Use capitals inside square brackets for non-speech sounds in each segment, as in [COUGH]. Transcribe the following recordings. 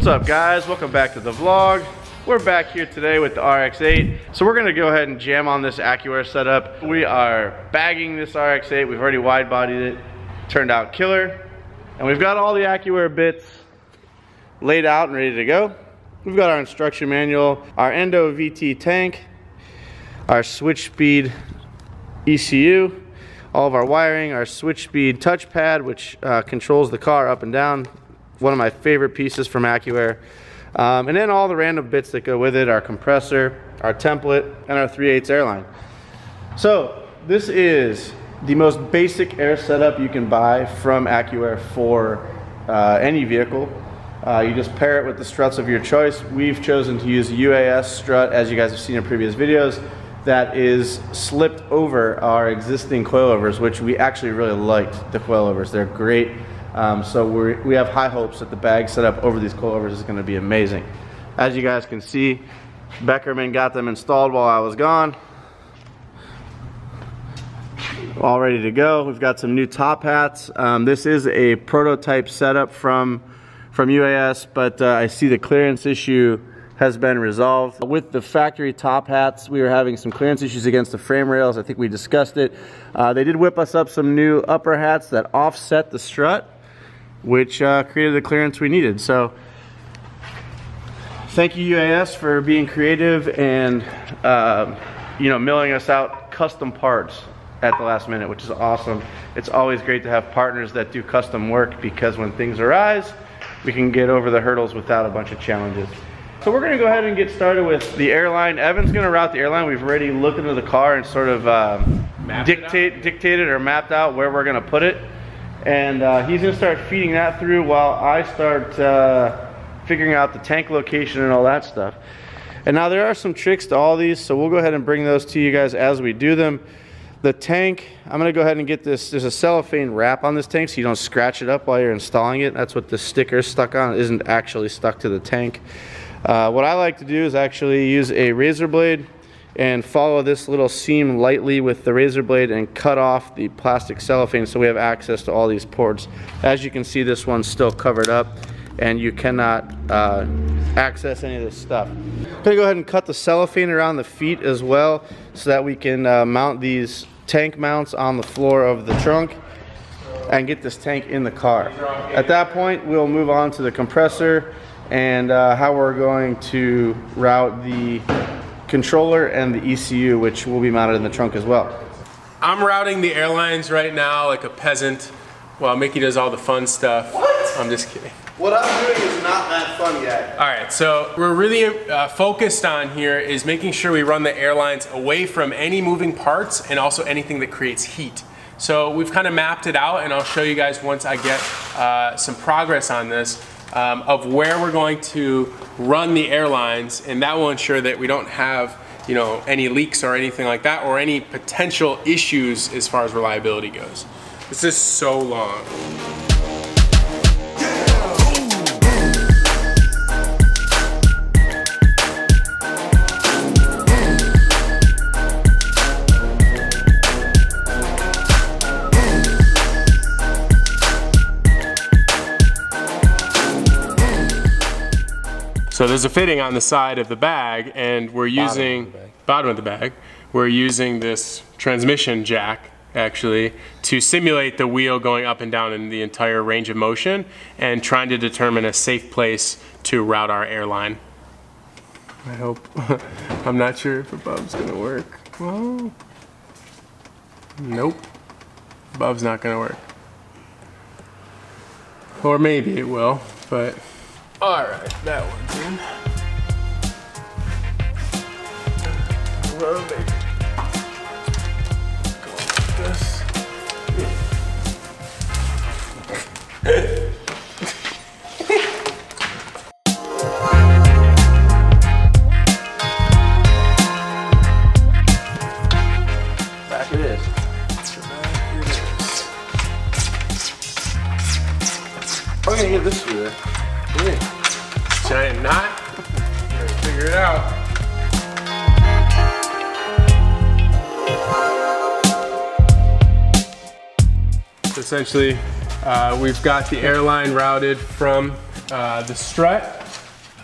What's up guys? Welcome back to the vlog. We're back here today with the RX-8. So we're gonna go ahead and jam on this AccuAir setup. We are bagging this RX-8. We've already wide bodied it. Turned out killer. And we've got all the AccuAir bits laid out and ready to go. We've got our instruction manual, our Endo VT tank, our SwitchSpeed ECU, all of our wiring, our SwitchSpeed touchpad, which uh, controls the car up and down. One of my favorite pieces from AccuAir. Um, and then all the random bits that go with it, our compressor, our template, and our 3 8 airline. So this is the most basic air setup you can buy from AccuAir for uh, any vehicle. Uh, you just pair it with the struts of your choice. We've chosen to use UAS strut, as you guys have seen in previous videos, that is slipped over our existing coilovers, which we actually really liked the coilovers. They're great. Um, so we we have high hopes that the bag setup over these coilovers is gonna be amazing. As you guys can see, Beckerman got them installed while I was gone. All ready to go. We've got some new top hats. Um, this is a prototype setup from, from UAS, but uh, I see the clearance issue has been resolved. With the factory top hats, we were having some clearance issues against the frame rails. I think we discussed it. Uh, they did whip us up some new upper hats that offset the strut which uh, created the clearance we needed. So thank you UAS for being creative and uh, you know milling us out custom parts at the last minute, which is awesome. It's always great to have partners that do custom work because when things arise, we can get over the hurdles without a bunch of challenges. So we're gonna go ahead and get started with the airline. Evan's gonna route the airline. We've already looked into the car and sort of um, dictate, dictated or mapped out where we're gonna put it and uh, he's gonna start feeding that through while I start uh, figuring out the tank location and all that stuff. And now there are some tricks to all these, so we'll go ahead and bring those to you guys as we do them. The tank, I'm gonna go ahead and get this, there's a cellophane wrap on this tank so you don't scratch it up while you're installing it. That's what the sticker stuck on, it isn't actually stuck to the tank. Uh, what I like to do is actually use a razor blade and follow this little seam lightly with the razor blade and cut off the plastic cellophane so we have access to all these ports. As you can see this one's still covered up and you cannot uh, access any of this stuff. I'm gonna go ahead and cut the cellophane around the feet as well so that we can uh, mount these tank mounts on the floor of the trunk and get this tank in the car. At that point we'll move on to the compressor and uh, how we're going to route the controller and the ECU, which will be mounted in the trunk as well. I'm routing the airlines right now like a peasant while Mickey does all the fun stuff. What? I'm just kidding. What I'm doing is not that fun yet. All right, so we're really uh, focused on here is making sure we run the airlines away from any moving parts and also anything that creates heat. So we've kind of mapped it out and I'll show you guys once I get uh, some progress on this um, of where we're going to run the airlines and that will ensure that we don't have you know any leaks or anything like that or any potential issues as far as reliability goes. This is so long. So there's a fitting on the side of the bag and we're using, bottom of the bag, bottom of the bag we're using this transmission jack actually to simulate the wheel going up and down in the entire range of motion and trying to determine a safe place to route our airline. I hope, [LAUGHS] I'm not sure if above gonna work. Well, nope, above's not gonna work. Or maybe it will, but all right, that one's in. Whoa, baby. Go like this. Back it is. I'm gonna get this through there. Giant knot. Figure it out. essentially, uh, we've got the airline routed from uh, the strut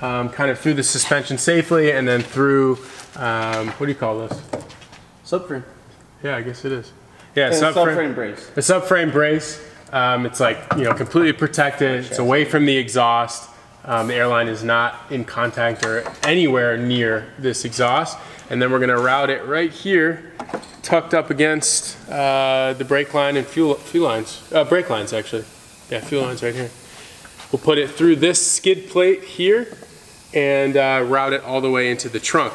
um, kind of through the suspension safely and then through, um, what do you call this? Subframe. Yeah, I guess it is. Yeah, And subframe. subframe brace. The subframe brace, um, it's like, you know, completely protected. It's away from the exhaust. Um, the airline is not in contact or anywhere near this exhaust. And then we're gonna route it right here, tucked up against uh, the brake line and fuel, fuel lines, uh, brake lines actually. Yeah, fuel lines right here. We'll put it through this skid plate here and uh, route it all the way into the trunk.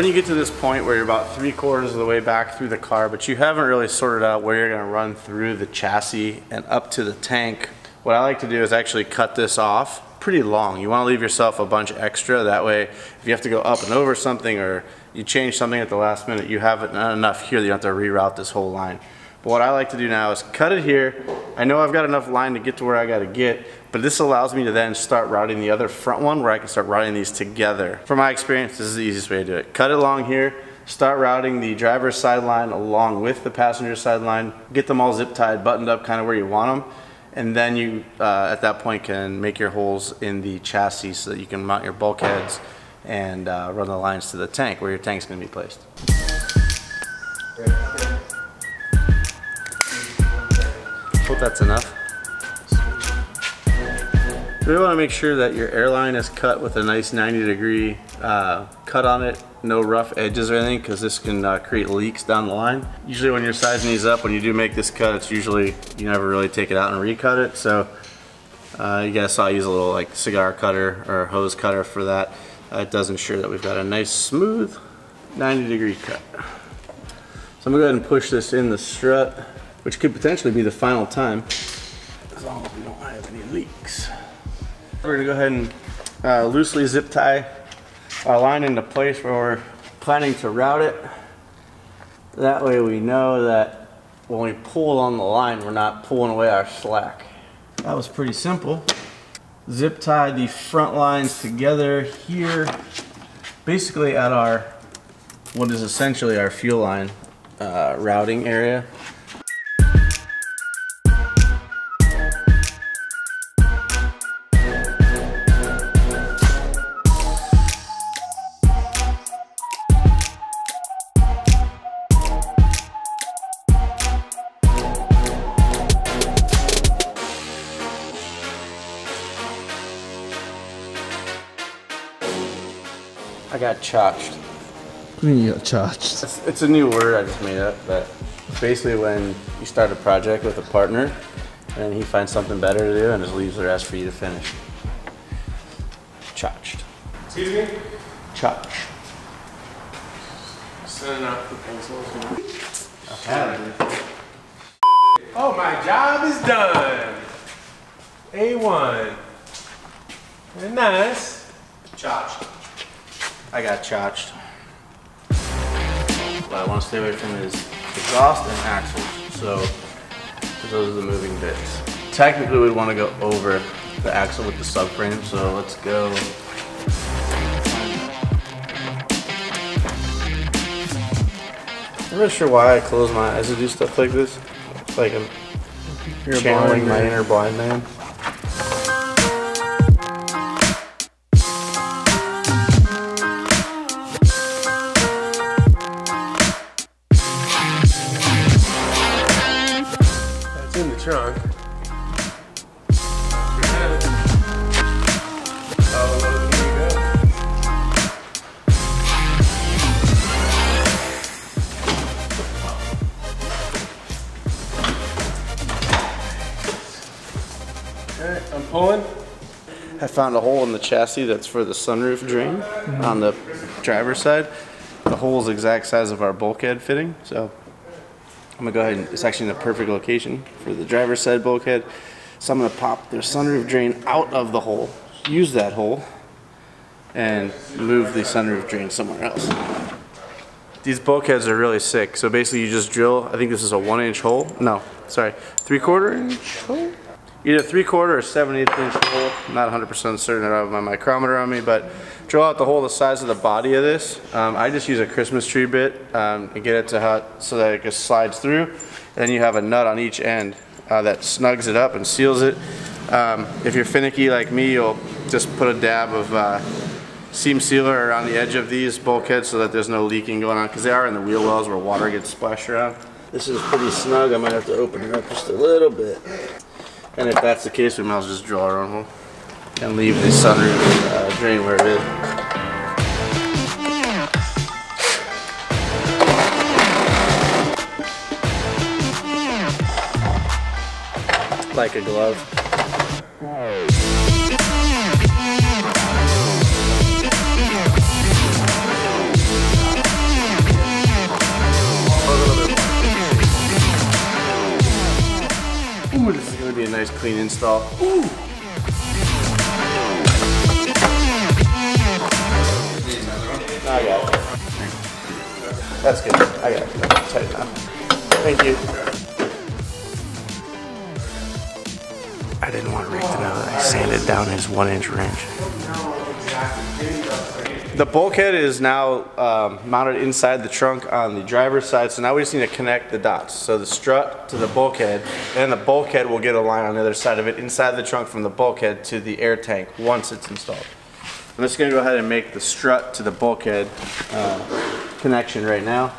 When you get to this point where you're about three quarters of the way back through the car, but you haven't really sorted out where you're gonna run through the chassis and up to the tank, what I like to do is actually cut this off pretty long. You wanna leave yourself a bunch extra, that way if you have to go up and over something or you change something at the last minute, you have enough here that you don't have to reroute this whole line. But what I like to do now is cut it here. I know I've got enough line to get to where I gotta get, but this allows me to then start routing the other front one where I can start routing these together. From my experience, this is the easiest way to do it. Cut it along here, start routing the driver's side line along with the passenger side line, get them all zip tied, buttoned up kind of where you want them. And then you, uh, at that point, can make your holes in the chassis so that you can mount your bulkheads and uh, run the lines to the tank where your tank's gonna be placed. Hope that's enough. Really want to make sure that your airline is cut with a nice 90 degree uh, cut on it, no rough edges or anything, because this can uh, create leaks down the line. Usually when you're sizing these up, when you do make this cut, it's usually, you never really take it out and recut it. So uh, you guys saw I use a little like cigar cutter or hose cutter for that. It does ensure that we've got a nice smooth 90 degree cut. So I'm gonna go ahead and push this in the strut, which could potentially be the final time, as long as we don't have any leaks. We're gonna go ahead and uh, loosely zip tie our line into place where we're planning to route it. That way we know that when we pull on the line, we're not pulling away our slack. That was pretty simple. Zip tie the front lines together here, basically at our, what is essentially our fuel line uh, routing area. Got chotched. What do you mean you got charged? It's, it's a new word I just made up, but basically when you start a project with a partner and he finds something better to do and just leaves the rest for you to finish. Charged. Excuse me? Charged. Sending out proposals. Oh, my job is done. A1. Very nice. Chotched. I got chotched. But I want to stay away from his exhaust and axles, so those are the moving bits. Technically, we'd want to go over the axle with the subframe, so let's go. I'm not sure why I close my eyes to do stuff like this. It's like I'm You're channeling my inner blind man. Found a hole in the chassis that's for the sunroof drain mm-hmm. on the driver's side. The hole is exact size of our bulkhead fitting, so I'm gonna go ahead and, it's actually in the perfect location for the driver's side bulkhead. So I'm gonna pop their sunroof drain out of the hole, use that hole, and move the sunroof drain somewhere else. These bulkheads are really sick. So basically you just drill, I think this is a one inch hole. No, sorry, three quarter inch hole? Either three quarter or seven eighth inch hole. I'm not 100% certain I have my micrometer on me, but drill out the hole the size of the body of this. Um, I just use a Christmas tree bit um, and get it to how, so that it just slides through. And then you have a nut on each end uh, that snugs it up and seals it. Um, if you're finicky like me, you'll just put a dab of uh, seam sealer around the edge of these bulkheads so that there's no leaking going on because they are in the wheel wells where water gets splashed around. This is pretty snug. I might have to open it up just a little bit. And if that's the case, we might as well just drill our own hole and leave the sunroof uh, drain where it is. Like a glove. Nice clean install. Ooh. That's good. I got it. Tight enough. Thank you. I didn't want Rick to know that I sanded down his one inch wrench. The bulkhead is now um, mounted inside the trunk on the driver's side, so now we just need to connect the dots. So the strut to the bulkhead, and the bulkhead will get a line on the other side of it inside the trunk from the bulkhead to the air tank once it's installed. I'm just gonna go ahead and make the strut to the bulkhead uh, connection right now.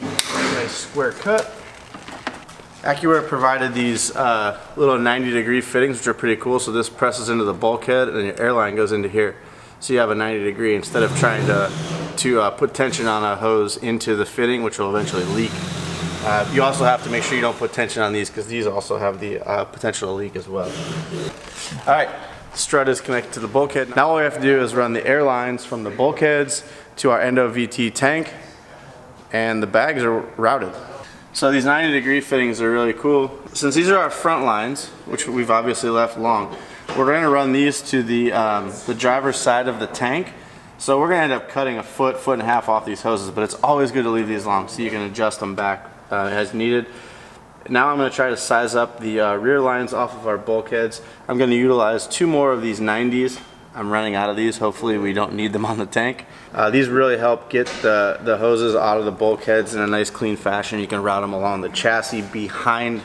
Nice square cut. AccuAir provided these uh, little 90 degree fittings, which are pretty cool. So this presses into the bulkhead and your airline goes into here. So you have a 90 degree instead of trying to, to uh, put tension on a hose into the fitting, which will eventually leak. Uh, you also have to make sure you don't put tension on these because these also have the uh, potential to leak as well. All right, strut is connected to the bulkhead. Now all we have to do is run the airlines from the bulkheads to our Endo VT tank and the bags are routed. So these 90 degree fittings are really cool. Since these are our front lines, which we've obviously left long, we're going to run these to the, um, the driver's side of the tank. So we're going to end up cutting a foot, foot and a half off these hoses, but it's always good to leave these long so you can adjust them back uh, as needed. Now I'm going to try to size up the uh, rear lines off of our bulkheads. I'm going to utilize two more of these 90s. I'm running out of these. Hopefully we don't need them on the tank. Uh, these really help get the, the hoses out of the bulkheads in a nice clean fashion. You can route them along the chassis behind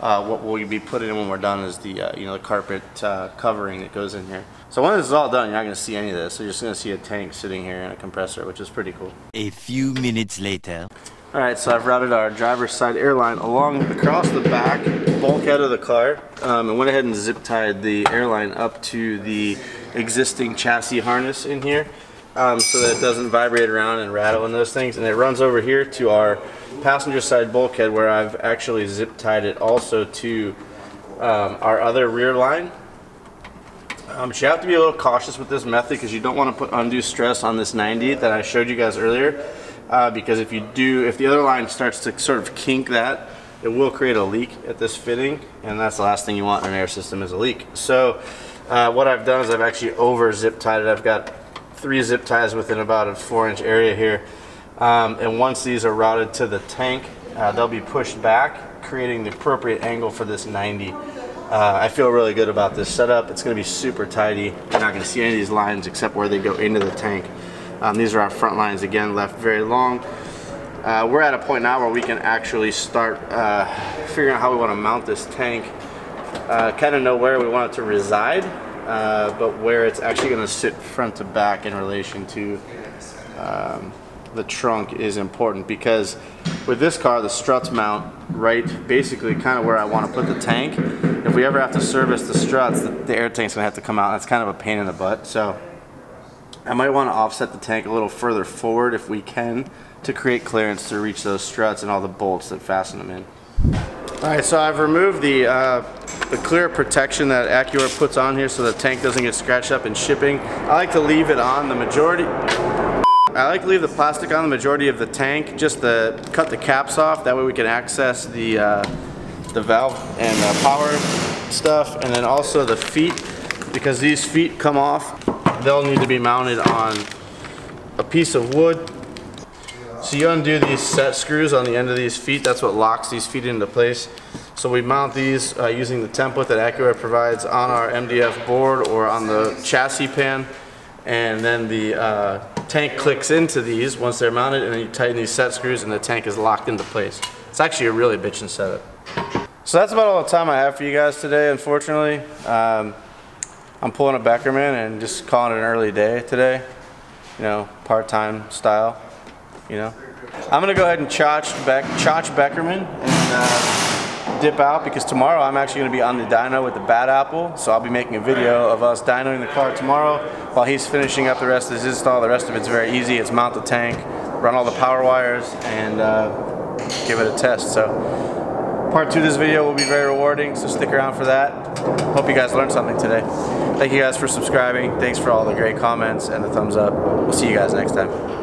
uh, what we'll be putting in when we're done is the uh, you know the carpet uh, covering that goes in here. So when this is all done, you're not going to see any of this. So you're just going to see a tank sitting here and a compressor, which is pretty cool. A few minutes later. All right, so I've routed our driver's side airline along across the back bulkhead of the car um, and went ahead and zip tied the airline up to the existing chassis harness in here um, so that it doesn't vibrate around and rattle and those things. And it runs over here to our passenger side bulkhead where I've actually zip tied it also to um, our other rear line. Um, but you have to be a little cautious with this method because you don't want to put undue stress on this 90 that I showed you guys earlier. Uh, because if you do, if the other line starts to sort of kink that, it will create a leak at this fitting, and that's the last thing you want in an air system is a leak. So uh, what I've done is I've actually over zip tied it. I've got three zip ties within about a four inch area here. Um, and once these are routed to the tank, uh, they'll be pushed back, creating the appropriate angle for this 90. Uh, I feel really good about this setup. It's going to be super tidy. You're not going to see any of these lines except where they go into the tank. Um, these are our front lines again, left very long. Uh, we're at a point now where we can actually start uh, figuring out how we want to mount this tank. Uh, kind of know where we want it to reside, uh, but where it's actually going to sit front to back in relation to um, the trunk is important because with this car, the struts mount right basically kind of where I want to put the tank. If we ever have to service the struts, the, the air tank's going to have to come out. That's kind of a pain in the butt. So I might want to offset the tank a little further forward if we can to create clearance to reach those struts and all the bolts that fasten them in. All right, so I've removed the, uh, the clear protection that AccuAir puts on here so the tank doesn't get scratched up in shipping. I like to leave it on the majority. I like to leave the plastic on the majority of the tank, just to cut the caps off. That way we can access the, uh, the valve and uh, power stuff, and then also the feet, because these feet come off, they'll need to be mounted on a piece of wood. So you undo these set screws on the end of these feet, that's what locks these feet into place. So we mount these uh, using the template that AccuAir provides on our MDF board or on the chassis pan. And then the uh, tank clicks into these once they're mounted and then you tighten these set screws and the tank is locked into place. It's actually a really bitchin' setup. So that's about all the time I have for you guys today, unfortunately. Um, I'm pulling a Beckerman and just calling it an early day today. You know, part-time style, you know. I'm gonna go ahead and chotch, Beck, chotch Beckerman and uh, dip out because tomorrow I'm actually gonna be on the dyno with the Bad Apple. So I'll be making a video of us dynoing the car tomorrow while he's finishing up the rest of his install. The rest of it's very easy. It's mount the tank, run all the power wires, and uh, give it a test. So part two of this video will be very rewarding, so stick around for that. Hope you guys learned something today. Thank you guys for subscribing. Thanks for all the great comments and the thumbs up. We'll see you guys next time.